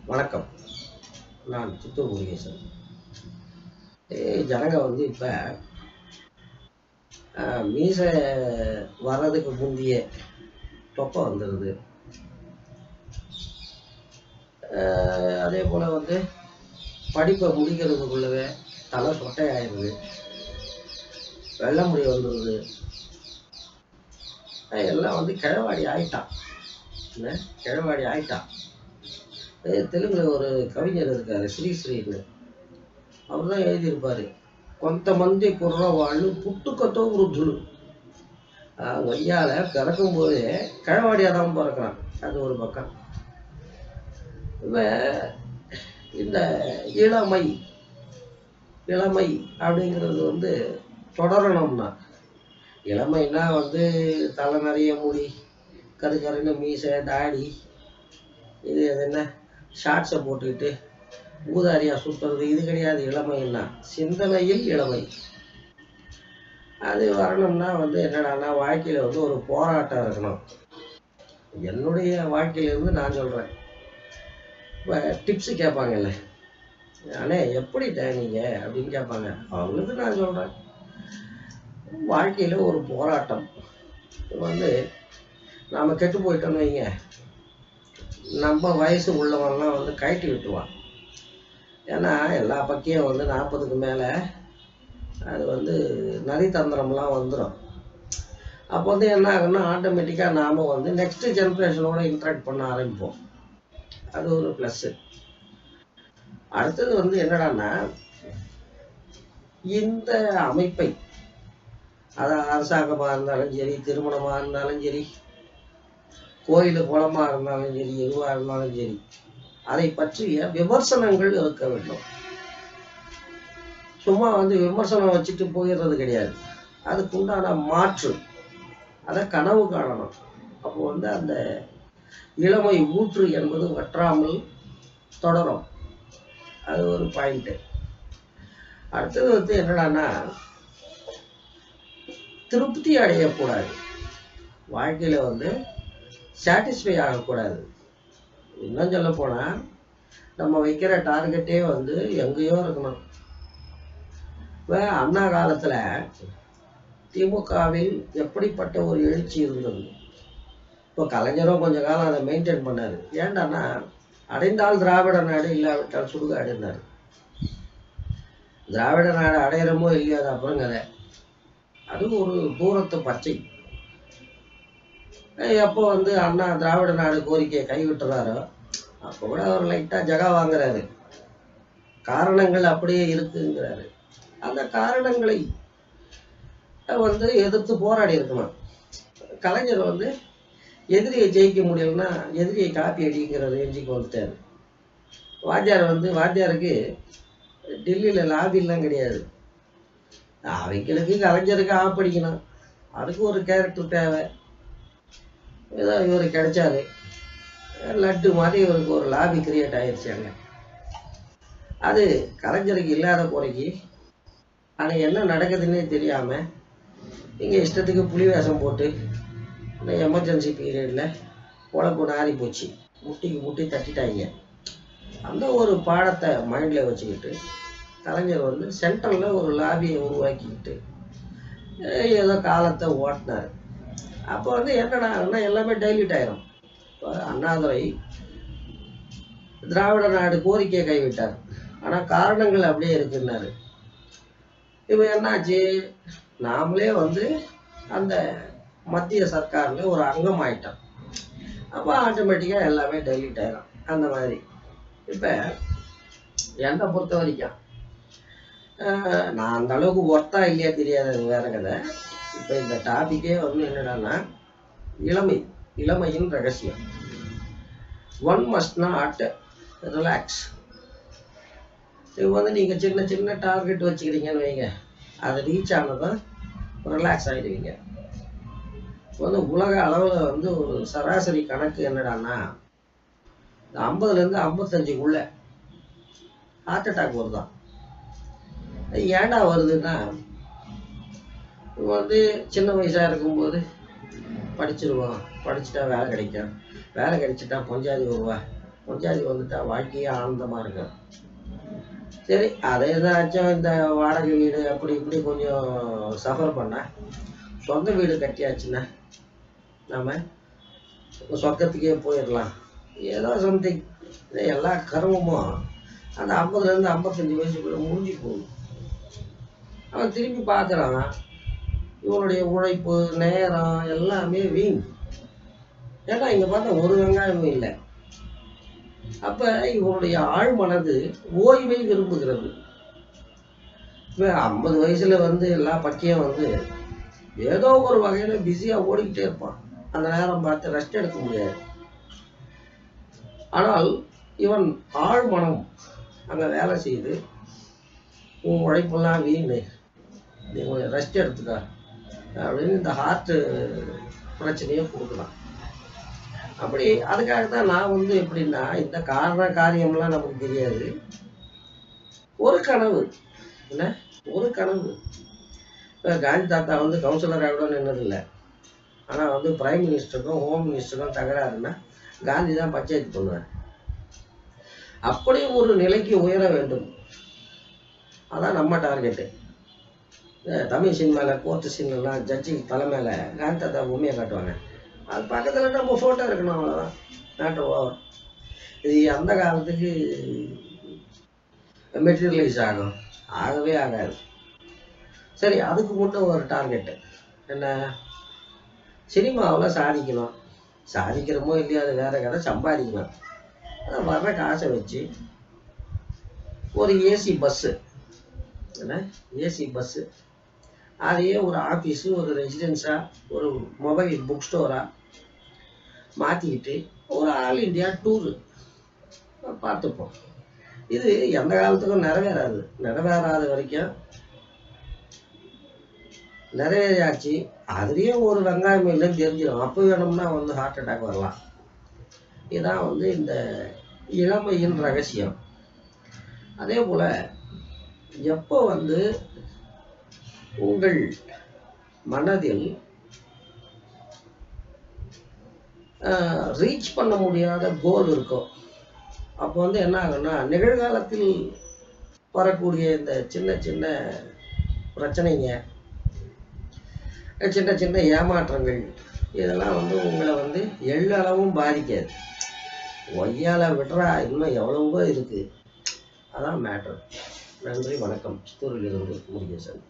வணக்கம். நான் சித்தூர் முருகேசன் ஜனங்க வந்து இப்போ மீச வர்றதுக்கு முந்தைய தொப்பை வந்துடுது ஆஹ், அதே போல் வந்து படிப்பை முடிக்கிறதுக்குள்ளவே தலை சொட்டை ஆயிடுது வெள்ளை முடி வந்துடுது எல்லாம் வந்து கிழவாடி ஆயிட்டான். கிழவாடி ஆயிட்டான். தெலுங்குல ஒரு கவிஞர் இருக்காரு ஸ்ரீஸ்ரீன்னு அவர் தான் எழுதியிருப்பாரு కొంతమంది కుర్రవాళ్ళు పుట్టుకతో వృద్ధులు வையால பிறக்கும் போதே கிழவாடியாக தான் பிறக்கிறான் அது ஒரு பக்கம் இவன் இந்த இளமை இளமை அப்படிங்கிறது வந்து தொடரணும்னா இளமைனா வந்து தலை நிறைய முடி கரு கருன்னு மீசை தாடி இது அது என்ன ஷார்ட்ஸை போட்டுக்கிட்டு ஊதாரியா சுத்துறது இது கிடையாது இளமைன்னா சிந்தனையில் இளமை. அது வரணும்னா வந்து என்னடான்னா வாழ்க்கையில வந்து ஒரு போராட்டம் இருக்கணும். என்னுடைய வாழ்க்கையிலேருந்து நான் சொல்றேன். இப்போ டிப்ஸு கேட்பாங்கல்ல. அண்ணே எப்படி நீங்க? அப்படின்னு கேட்பாங்க. அவங்களுக்கு நான் சொல்றேன். வாழ்க்கையில ஒரு போராட்டம். வந்து நாம கெட்டு போயிட்டோம்னு வைங்க. நம்ம வயசு உள்ளவன்லாம் வந்து கழட்டி விட்டுருவான். ஏன்னா எல்லா பக்கியும் வந்து நாற்பதுக்கு மேலே அது வந்து நரித்தந்திரம்லாம் வந்துடும் அப்போ வந்து என்ன ஆகும்னா ஆட்டோமேட்டிக்காக நாம் வந்து நெக்ஸ்ட் ஜென்ரேஷனோட இன்ட்ராக்ட் பண்ண ஆரம்பிப்போம். அது ஒரு ப்ளஸ்ஸு அடுத்தது வந்து என்னடான்னா இந்த அமைப்பை அது அரசாங்கமாக இருந்தாலும் சரி திருமணமாக இருந்தாலும் சரி கோயில் குளமாக இருந்தாலும் சரி எதுவாக இருந்தாலும் சரி அதை பற்றிய விமர்சனங்கள் இருக்க வேண்டும். சும்மா வந்து விமர்சனம் வச்சுட்டு போயிடுறது கிடையாது. அதுக்குண்டான மாற்று அதை கனவு காணணும். அப்போ வந்து அந்த இளமை ஊற்று என்பது வற்றாமல் தொடரும். அது ஒரு பாயிண்ட்டு அடுத்தது வந்து என்னடான்னா திருப்தி அடையக்கூடாது. வாழ்க்கையில வந்து சாட்டிஸ்ஃபை ஆகக்கூடாது. இன்னும் சொல்ல போனா நம்ம வைக்கிற டார்கெட்டே வந்து எங்கேயோ இருக்கணும். இப்போ அண்ணா காலத்தில் திமுகவில் எப்படிப்பட்ட ஒரு எழுச்சி இருந்தது? இப்போ கலைஞரும் கொஞ்ச காலம் அதை மெயின்டைன் பண்ணார். ஏண்டான்னா அடைந்தால் திராவிட நாடு இல்லாவிட்டால் சுடுகாடுன்னாரு திராவிட நாடு அடையிறமோ இல்லையோ அது அப்புறம் கதை அது ஒரு தூரத்து பச்சை. எப்போ வந்து அண்ணா திராவிட நாடு கோரிக்கையை கைவிட்டுறாரோ? அப்போ கூட அவர் லைட்டாக ஜகா வாங்குறாரு. காரணங்கள் அப்படியே இருக்குங்கிறாரு. அந்த காரணங்களை வந்து எதிர்த்து போராடி இருக்கணும். கலைஞர் வந்து எதிரியை ஜெயிக்க முடியலன்னா எதிரியை காப்பி அடிங்கிற ரேஞ்சுக்கு வந்துட்டார் வாத்தியார் வந்து வாத்தியாருக்கு டெல்லியில் லாபிலாம் கிடையாது. அவங்களுக்கு கலைஞருக்கு ஆப்படிக்கணும் அதுக்கு ஒரு கேரக்டர் தேவை. ஏதோ இவர் கிடைச்சாரு. லட்டு மாதிரி இவருக்கு ஒரு லாபி கிரியேட் ஆயிடுச்சு அங்கே. அது கலைஞருக்கு இல்லாத குறைக்கு ஆனால் என்ன நடக்குதுன்னே தெரியாமல் இங்கே இஷ்டத்துக்கு புலி வேஷம் போட்டு இந்த எமர்ஜென்சி பீரியடில் உழப்பு நாரி போச்சு. முட்டிக்கு முட்டி தட்டிட்டாங்க. அந்த ஒரு பாடத்தை மைண்டில் வச்சுக்கிட்டு கலைஞர் வந்து சென்ட்ரலில் ஒரு லாபியை உருவாக்கிக்கிட்டு ஏதோ காலத்தை ஓட்டினார். அப்போ வந்து என்னடா ஆகும்னா எல்லாமே டைல்யூட் ஆயிரும். இப்போ அண்ணாதுரை திராவிட நாடு கோரிக்கையை கைவிட்டார். ஆனால் காரணங்கள் அப்படியே இருக்குன்னாரு. இப்போ என்னாச்சு? நாமளே வந்து அந்த மத்திய சர்க்காரில் ஒரு அங்கம் ஆயிட்டோம். அப்போ ஆட்டோமேட்டிக்காக எல்லாமே டைல்யூட் ஆயிரும். அந்த மாதிரி. இப்போ என்னை பொறுத்த வரைக்கும்? ஆஹ் நான் அந்த அளவுக்கு ஒர்த்தா இல்லையா தெரியாது வேற கதை. இப்போ இந்த டாபிக்கே வந்து என்னடான்னா இளமை இளமையின் ரகசியம். ஒன் மஸ்ட் நாட் ரிலாக்ஸ் இப்போ வந்து நீங்கள் சின்ன சின்ன டார்கெட் வச்சுக்கிறீங்கன்னு வைங்க. அதை ரீச் ஆனதும் ரிலாக்ஸ் ஆகிடுவீங்க இப்போ வந்து உலக அளவில் வந்து ஒரு சராசரி கணக்கு என்னடான்னா இந்த ஐம்பதுலேருந்து ஐம்பத்தஞ்சுக்குள்ள ஹார்ட் அட்டாக் வருதான். ஏன்டா வருதுன்னா வந்து சின்ன வயசாக இருக்கும்போது படிச்சிருவோம் படிச்சுட்டா வேலை கிடைக்கும். வேலை கிடைச்சிட்டா பஞ்சாதி வருவா. பொஞ்சாதி வந்துட்டா வாழ்க்கையே ஆனந்தமாக இருக்கும். சரி அதை ஏதாச்சும் இந்த வாடகை வீடு அப்படி இப்படி கொஞ்சம் சஃபர் பண்ண சொந்த வீடு கட்டியாச்சுன்னா நாம் சொர்க்கத்துக்கே போயிடலாம். ஏதோ சம்திங் எல்லா கர்மமும். அந்த ஐம்பதுலேருந்து ஐம்பத்தஞ்சு வயசுக்குள்ளே முடிஞ்சு போகும். அவன் திரும்பி பார்க்குறான். இவனுடைய உழைப்பு நேரம் எல்லாமே வீண். ஏன்னா இங்கே பார்த்தா ஒரு வெங்காயமும் இல்லை. அப்போ இவனுடைய ஆழ் மனது ஓய்வை விரும்புகிறது. இப்போ ஐம்பது வயசுல வந்து எல்லா பக்கியம் வந்து ஏதோ ஒரு வகையில் பிஸியாக ஓடிக்கிட்டே இருப்பான். அந்த நேரம் பார்த்து ரெஸ்ட் எடுக்க முடியாது. ஆனால் இவன் ஆழ் மனம் அங்கே வேலை செய்து உன் உழைப்பெல்லாம் வீண். நீ கொஞ்சம் ரெஸ்ட் எடுத்துக்க. அப்படின்னு இந்த ஹார்ட்டு பிரச்சனையை கொடுக்கலாம். அப்படி அதுக்காக தான் நான் வந்து எப்படின்னா இந்த காரண காரியம்லாம் நமக்கு தெரியாது. ஒரு கனவு. என்ன? ஒரு கனவு. இப்போ காந்தி தாத்தா வந்து கவுன்சிலராக கூட நின்னதில்லை. ஆனால் வந்து பிரைம் மினிஸ்டருக்கும் ஹோம் மினிஸ்டருக்கும் தகராறுன்னா காந்தி தான் பஞ்சாயத்து பண்ணுவார். அப்படி ஒரு நிலைக்கு உயர வேண்டும். அதான் நம்ம டார்கெட்டு தமிழ் சினிமாவில் கோர்ட்டு சீன்லாம் ஜட்ஜி தலைமையில் காந்தி தாத்தா பொம்மையை காட்டுவாங்க. அது பக்கத்தில் நம்ம ஃபோட்டோ இருக்கணும் அவ்வளோதான் நாட்டு ஓவர் இது அந்த காலத்துக்கு மெட்டீரியலைஸ் ஆகும். ஆகவே ஆகாது. சரி அதுக்கு மட்டும் ஒரு டார்கெட்டு என்ன? சினிமாவில் சாதிக்கணும். சாதிக்கிறோமோ இல்லையோ அது வேற கதை. சம்பாதிக்கணும் அதை வர்ற காசை வச்சு ஒரு ஏசி பஸ்ஸு என்ன? ஏசி பஸ்ஸு அதையே ஒரு ஆஃபீஸு ஒரு ரெசிடென்ஸாக ஒரு மொபைல் புக் ஸ்டோராக மாற்றிக்கிட்டு ஒரு ஆல் இண்டியா டூரு பார்த்துப்போம். இது எந்த காலத்துக்கும் நிறைவேறாது. நிறைவேறாத வரைக்கும் நிறைவேறியாச்சு. அதுலேயும் ஒரு வெங்காயம் இல்லைன்னு தெரிஞ்சிடும். அப்போ வேணும்னா வந்து ஹார்ட் அட்டாக் வரலாம். இதான் வந்து இந்த இளமையின் ரகசியம். அதே போல் எப்போ வந்து உங்கள் மனதில் ரீச் பண்ண முடியாத கோல் இருக்கும் அப்போ வந்து என்ன ஆகும்னா நிகழ்காலத்தில் வரக்கூடிய இந்த சின்ன சின்ன பிரச்சனைங்க சின்ன சின்ன ஏமாற்றங்கள் இதெல்லாம் வந்து உங்களை வந்து எள்ளளவும் பாதிக்காது. ஒய்யால விடுறா இன்னும் எவ்வளவோ இருக்குது அதான் மேட்ரு நன்றி வணக்கம். சித்தூரிலிருந்து முருகேசன்